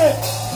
it.